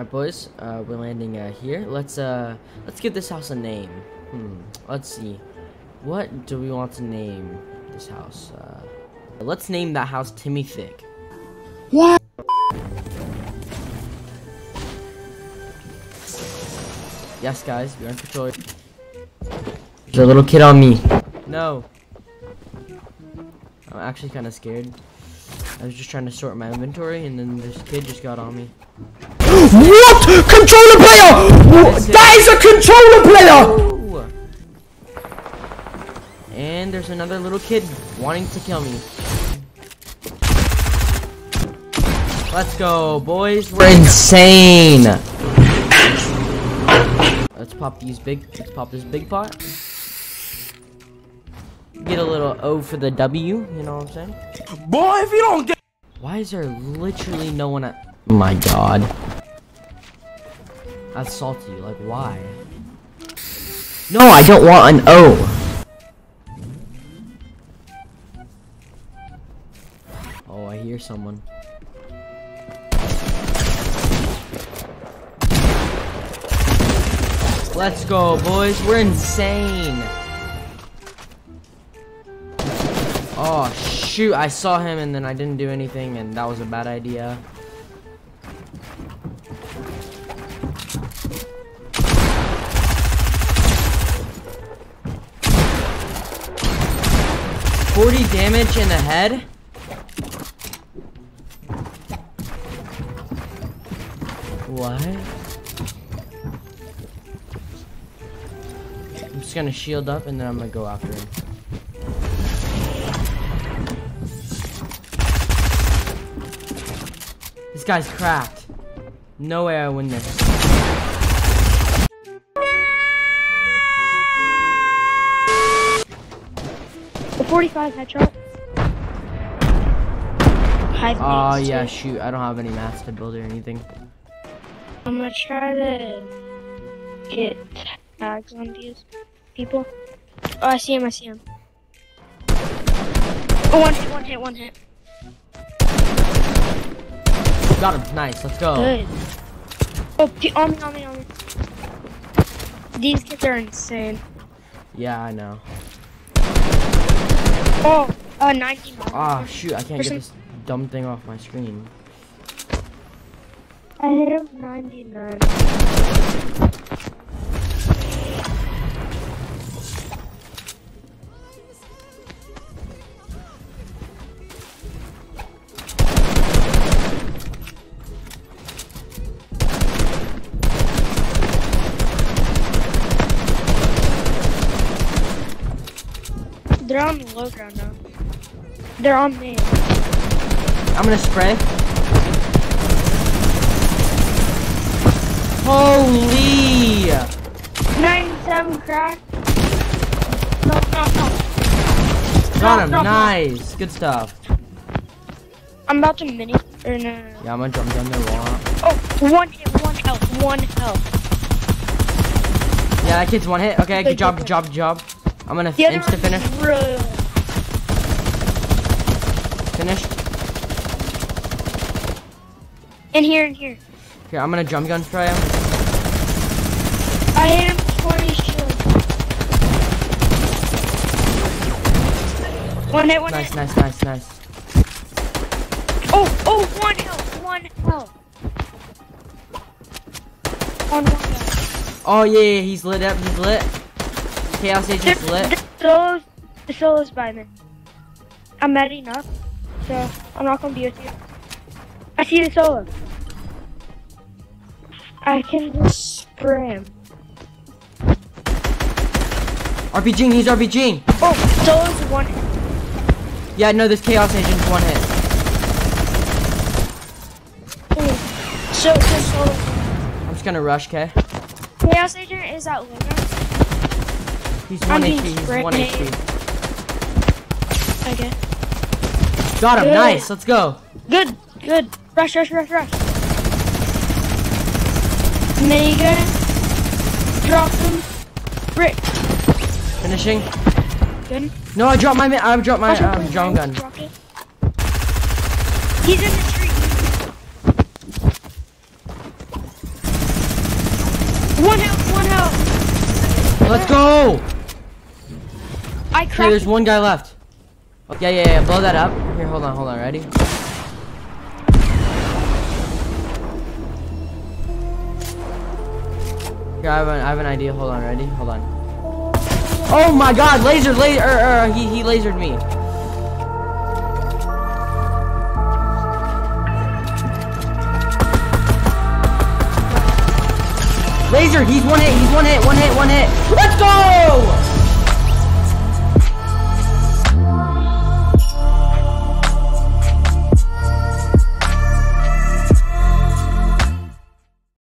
Alright, boys. Uh, we're landing uh, here. Let's uh, let's give this house a name. Hmm. Let's see. What do we want to name this house? Uh, let's name that house Timmy Thick. What? Yes, guys, we're in control. There's a little kid on me. No. I'm actually kind of scared. I was just trying to sort my inventory, and then this kid just got on me. what? Controller player! That is a controller player! Ooh. And there's another little kid wanting to kill me. Let's go, boys. We're insane. Let's pop these big. Let's pop this big pot. Get a little O for the W. You know what I'm saying? Boy, if you don't get. Why is there literally no one at? Oh my God. That's salty. Like why? No, I don't want an O. Oh, I hear someone. Let's go, boys. We're insane. Oh, shoot. I saw him and then I didn't do anything, and that was a bad idea. Forty damage in the head. What? I'm just gonna shield up and then I'm gonna go after him. This guy's cracked. No way I win this. A 45 headshot. Oh ah, mates, yeah, too. shoot. I don't have any mats to build or anything. I'm gonna try to get tags on these people. Oh, I see him, I see him. Oh, one hit, one hit, one hit. Got him. Nice. Let's go. Good. Oh, on me, on me, on me. These kids are insane. Yeah, I know. Oh, uh, 99. Ah, shoot. I can't get this dumb thing off my screen. I hit him 99. They're on the low ground now. They're on me. I'm gonna spray. Holy! 97 crack. No, no, no. Got him. No, no, no. Nice. Good stuff. I'm about to mini. Or no. Yeah, I'm gonna jump down there wall. Oh, one hit, one health, one health. Yeah, that kid's one hit. Okay, Good, job, good job, good job. I'm gonna The other insta finish. Finished. In here, in here. Here, I'm gonna jump gun spray him. I hit him 20 shield. One hit, one Nice, hit. nice, nice, nice. nice. Oh, oh, one health, one health. On one health. Oh yeah, yeah, he's lit up. He's lit. Chaos The, agent's lit. the solo's, the solo's by me. I'm ready up, so I'm not gonna be with you. I see the solo. I can just spray him. RPGing. He's RPGing. Oh, solo's one hit. Yeah, no, this chaos agent's one hit. So, so solo. I'm just gonna rush, K. Chaos Agent is at Luna. He's I'm one being HP. He's sprayed. one HP. Okay. Got him. Good. Nice. Let's go. Good, good. Rush, rush, rush, rush. Minigun. Drop him. Brick. Finishing. Good. No, I dropped my. I dropped my Watch out for um, drum gun. He's in the tree. One health, one health. Let's go! I there's one guy left. Yeah, yeah, yeah, blow that up. Here, hold on, hold on, ready? Here, I have an, I have an idea. Hold on, ready? Hold on. Oh my god, laser, laser, er, er, he, he lasered me. Laser, he's one hit, he's one hit, one hit, one hit. Let's go!